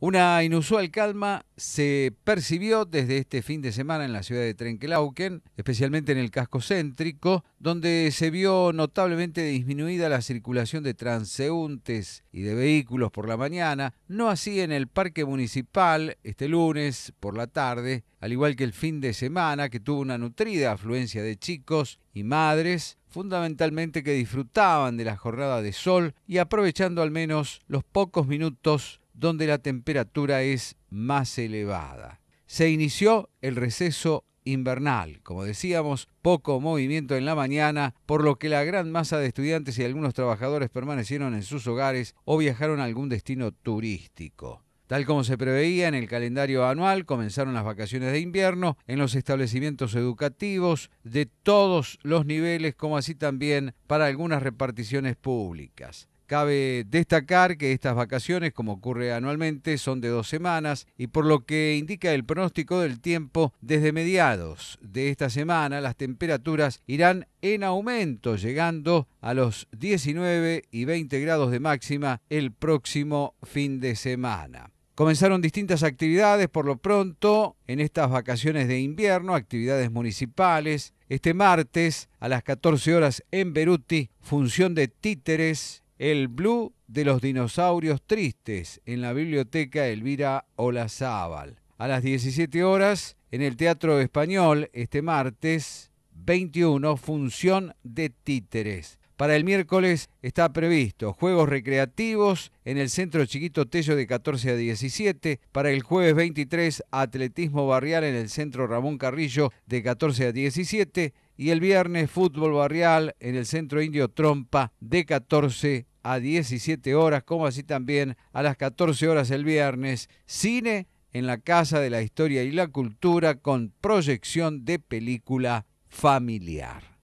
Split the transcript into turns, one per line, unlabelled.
Una inusual calma se percibió desde este fin de semana en la ciudad de Trenquelauquen, especialmente en el casco céntrico, donde se vio notablemente disminuida la circulación de transeúntes y de vehículos por la mañana, no así en el parque municipal este lunes por la tarde, al igual que el fin de semana que tuvo una nutrida afluencia de chicos y madres, fundamentalmente que disfrutaban de la jornada de sol y aprovechando al menos los pocos minutos donde la temperatura es más elevada. Se inició el receso invernal. Como decíamos, poco movimiento en la mañana, por lo que la gran masa de estudiantes y algunos trabajadores permanecieron en sus hogares o viajaron a algún destino turístico. Tal como se preveía en el calendario anual, comenzaron las vacaciones de invierno en los establecimientos educativos de todos los niveles, como así también para algunas reparticiones públicas. Cabe destacar que estas vacaciones, como ocurre anualmente, son de dos semanas y por lo que indica el pronóstico del tiempo, desde mediados de esta semana las temperaturas irán en aumento, llegando a los 19 y 20 grados de máxima el próximo fin de semana. Comenzaron distintas actividades por lo pronto en estas vacaciones de invierno, actividades municipales. Este martes a las 14 horas en Beruti, función de títeres el Blue de los dinosaurios tristes en la biblioteca Elvira Olazábal. A las 17 horas, en el Teatro Español, este martes 21, función de títeres. Para el miércoles está previsto juegos recreativos en el Centro Chiquito Tello de 14 a 17. Para el jueves 23, atletismo barrial en el Centro Ramón Carrillo de 14 a 17. Y el viernes, fútbol barrial en el Centro Indio Trompa de 14 a 17 horas, como así también a las 14 horas el viernes, cine en la Casa de la Historia y la Cultura con proyección de película familiar.